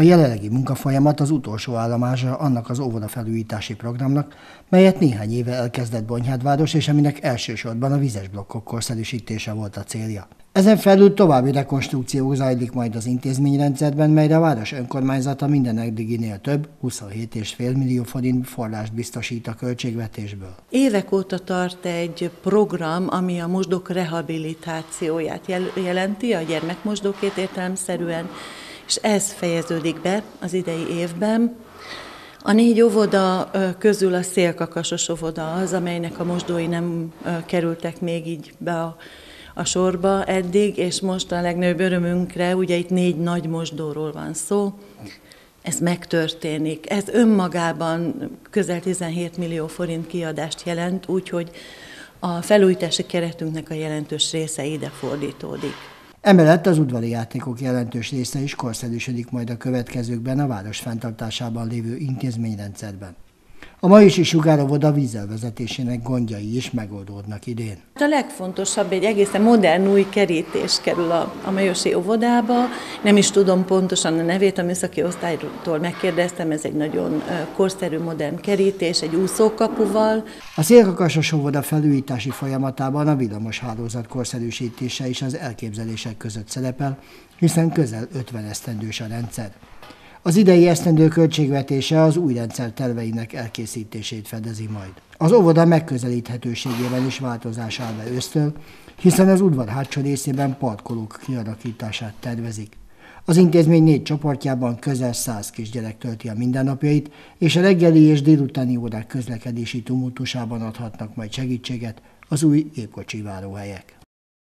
A jelenlegi munkafolyamat az utolsó állomása annak az óvoda felújítási programnak, melyet néhány éve elkezdett Bonyhádváros, és aminek elsősorban a vizes blokkok korszerűsítése volt a célja. Ezen felül további rekonstrukció zajlik majd az intézményrendszerben, melyre a város önkormányzata minden eddiginél több, 27,5 millió forint forrást biztosít a költségvetésből. Évek óta tart egy program, ami a mosdók rehabilitációját jelenti, a gyermekmosdókét értelemszerűen, és ez fejeződik be az idei évben. A négy óvoda közül a szélkakasos óvoda az, amelynek a mosdói nem kerültek még így be a a sorba eddig, és most a legnagyobb örömünkre, ugye itt négy nagy mosdóról van szó, ez megtörténik. Ez önmagában közel 17 millió forint kiadást jelent, úgyhogy a felújítási keretünknek a jelentős része ide fordítódik. Emellett az udvari játékok jelentős része is korszerűsödik majd a következőkben a város fenntartásában lévő intézményrendszerben. A ma is sugáró vízelvezetésének gondjai is megoldódnak idén. A legfontosabb, egy egészen modern új kerítés kerül a, a Majosi óvodába. Nem is tudom pontosan a nevét, a műszaki osztálytól megkérdeztem, ez egy nagyon korszerű, modern kerítés, egy úszókapuval. A Szélkakasos óvoda felújítási folyamatában a villamos hálózat korszerűsítése is az elképzelések között szerepel, hiszen közel 50 esztendős a rendszer. Az idei esztendő költségvetése az új rendszer terveinek elkészítését fedezi majd. Az óvoda megközelíthetőségében is változás áll be ősztől, hiszen az udvar hátsó részében parkolók kialakítását tervezik. Az intézmény négy csoportjában közel száz kisgyerek tölti a mindennapjait, és a reggeli és délutáni órák közlekedési tumultusában adhatnak majd segítséget az új gépkocsi váróhelyek.